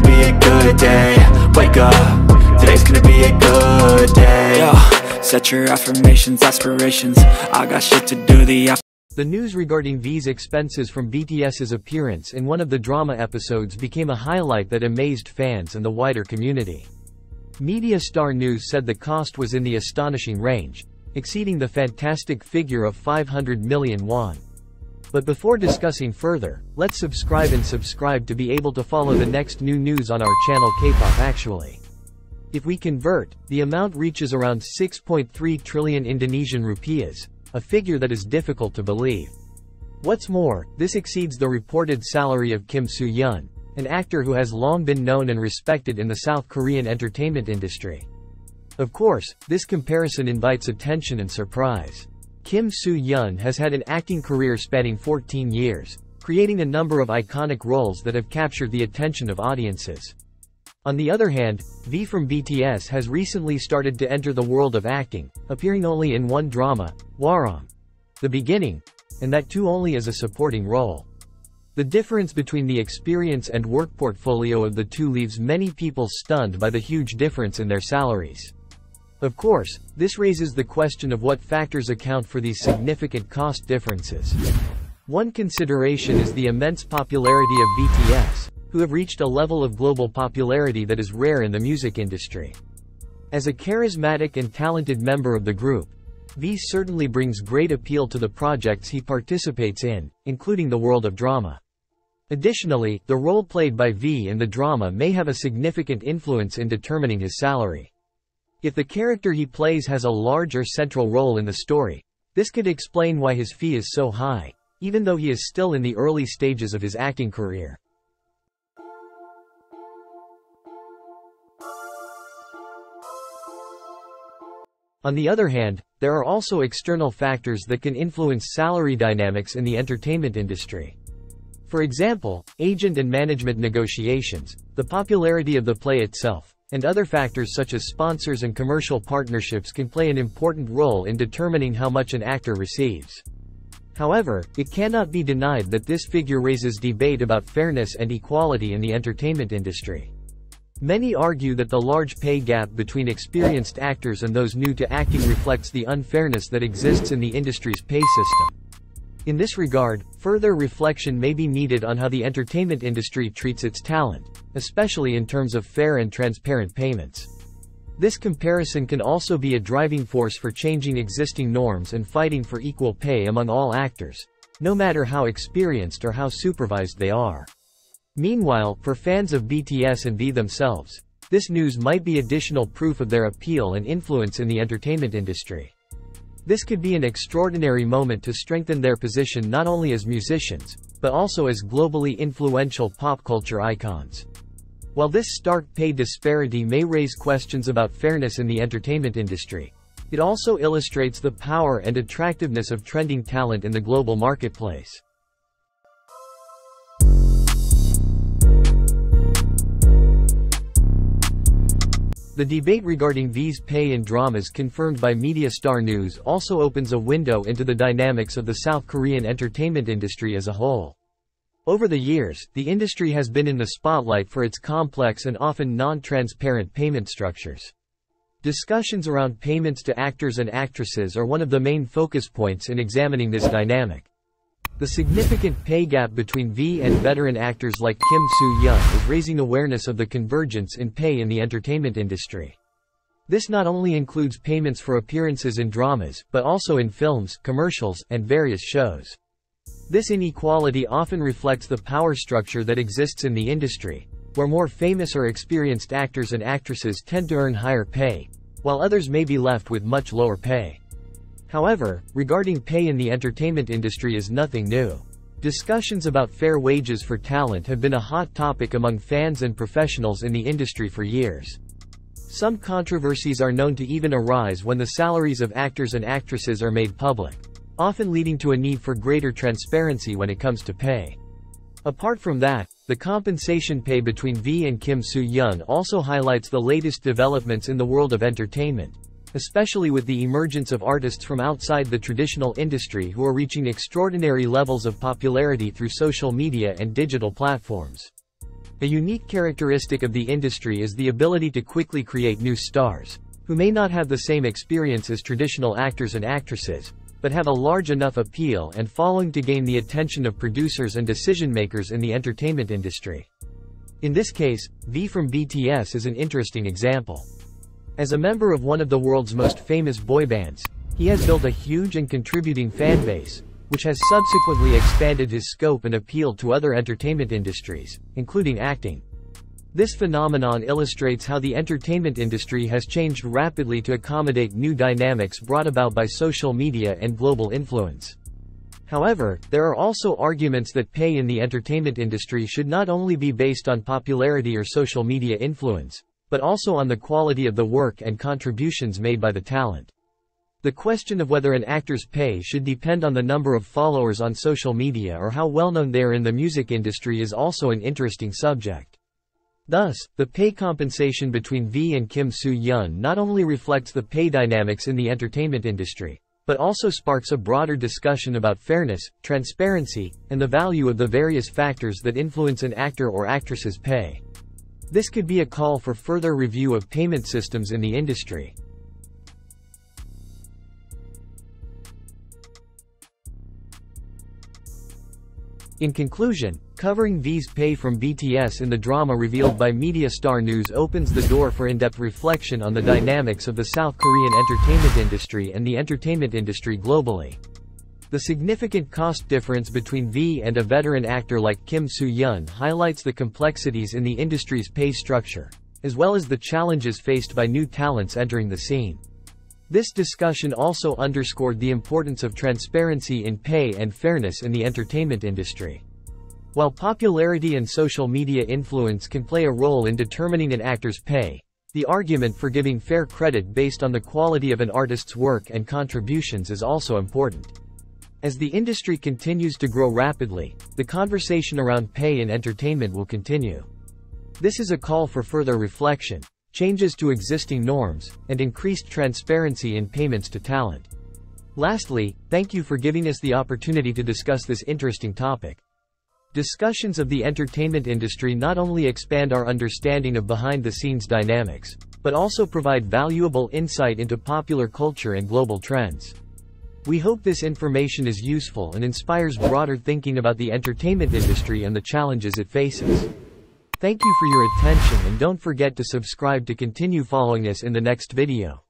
gonna be a good day Wake up, today's gonna be a good day Yo, set your affirmations, aspirations I got shit to do, the aff The news regarding V's expenses from BTS's appearance in one of the drama episodes became a highlight that amazed fans and the wider community. Media Star News said the cost was in the astonishing range, exceeding the fantastic figure of 500 million won. But before discussing further, let's subscribe and subscribe to be able to follow the next new news on our channel K-pop actually. If we convert, the amount reaches around 6.3 trillion Indonesian rupiahs, a figure that is difficult to believe. What's more, this exceeds the reported salary of Kim Soo-hyun, an actor who has long been known and respected in the South Korean entertainment industry. Of course, this comparison invites attention and surprise. Kim Soo-hyun has had an acting career spanning 14 years, creating a number of iconic roles that have captured the attention of audiences. On the other hand, V from BTS has recently started to enter the world of acting, appearing only in one drama, Hwarang. The Beginning, and that too only as a supporting role. The difference between the experience and work portfolio of the two leaves many people stunned by the huge difference in their salaries. Of course, this raises the question of what factors account for these significant cost differences. One consideration is the immense popularity of BTS, who have reached a level of global popularity that is rare in the music industry. As a charismatic and talented member of the group, V certainly brings great appeal to the projects he participates in, including the world of drama. Additionally, the role played by V in the drama may have a significant influence in determining his salary. If the character he plays has a larger central role in the story, this could explain why his fee is so high, even though he is still in the early stages of his acting career. On the other hand, there are also external factors that can influence salary dynamics in the entertainment industry. For example, agent and management negotiations, the popularity of the play itself, and other factors such as sponsors and commercial partnerships can play an important role in determining how much an actor receives. However, it cannot be denied that this figure raises debate about fairness and equality in the entertainment industry. Many argue that the large pay gap between experienced actors and those new to acting reflects the unfairness that exists in the industry's pay system. In this regard, further reflection may be needed on how the entertainment industry treats its talent, especially in terms of fair and transparent payments. This comparison can also be a driving force for changing existing norms and fighting for equal pay among all actors, no matter how experienced or how supervised they are. Meanwhile, for fans of BTS and V themselves, this news might be additional proof of their appeal and influence in the entertainment industry. This could be an extraordinary moment to strengthen their position not only as musicians, but also as globally influential pop culture icons. While this stark pay disparity may raise questions about fairness in the entertainment industry, it also illustrates the power and attractiveness of trending talent in the global marketplace. The debate regarding V's pay in dramas confirmed by Media Star News also opens a window into the dynamics of the South Korean entertainment industry as a whole. Over the years, the industry has been in the spotlight for its complex and often non-transparent payment structures. Discussions around payments to actors and actresses are one of the main focus points in examining this dynamic. The significant pay gap between V and veteran actors like Kim Soo-hyun is raising awareness of the convergence in pay in the entertainment industry. This not only includes payments for appearances in dramas, but also in films, commercials, and various shows. This inequality often reflects the power structure that exists in the industry, where more famous or experienced actors and actresses tend to earn higher pay, while others may be left with much lower pay. However, regarding pay in the entertainment industry is nothing new. Discussions about fair wages for talent have been a hot topic among fans and professionals in the industry for years. Some controversies are known to even arise when the salaries of actors and actresses are made public, often leading to a need for greater transparency when it comes to pay. Apart from that, the compensation pay between V and Kim Soo-hyun also highlights the latest developments in the world of entertainment, especially with the emergence of artists from outside the traditional industry who are reaching extraordinary levels of popularity through social media and digital platforms. A unique characteristic of the industry is the ability to quickly create new stars, who may not have the same experience as traditional actors and actresses, but have a large enough appeal and following to gain the attention of producers and decision-makers in the entertainment industry. In this case, V from BTS is an interesting example. As a member of one of the world's most famous boy bands, he has built a huge and contributing fan base, which has subsequently expanded his scope and appeal to other entertainment industries, including acting. This phenomenon illustrates how the entertainment industry has changed rapidly to accommodate new dynamics brought about by social media and global influence. However, there are also arguments that pay in the entertainment industry should not only be based on popularity or social media influence, but also on the quality of the work and contributions made by the talent. The question of whether an actor's pay should depend on the number of followers on social media or how well known they are in the music industry is also an interesting subject. Thus, the pay compensation between V and Kim Soo-hyun not only reflects the pay dynamics in the entertainment industry, but also sparks a broader discussion about fairness, transparency, and the value of the various factors that influence an actor or actress's pay. This could be a call for further review of payment systems in the industry. In conclusion, covering V's pay from BTS in the drama revealed by Media Star News opens the door for in-depth reflection on the dynamics of the South Korean entertainment industry and the entertainment industry globally. The significant cost difference between V and a veteran actor like Kim Soo-hyun highlights the complexities in the industry's pay structure, as well as the challenges faced by new talents entering the scene. This discussion also underscored the importance of transparency in pay and fairness in the entertainment industry. While popularity and social media influence can play a role in determining an actor's pay, the argument for giving fair credit based on the quality of an artist's work and contributions is also important. As the industry continues to grow rapidly, the conversation around pay in entertainment will continue. This is a call for further reflection, changes to existing norms, and increased transparency in payments to talent. Lastly, thank you for giving us the opportunity to discuss this interesting topic. Discussions of the entertainment industry not only expand our understanding of behind-the-scenes dynamics, but also provide valuable insight into popular culture and global trends. We hope this information is useful and inspires broader thinking about the entertainment industry and the challenges it faces. Thank you for your attention and don't forget to subscribe to continue following us in the next video.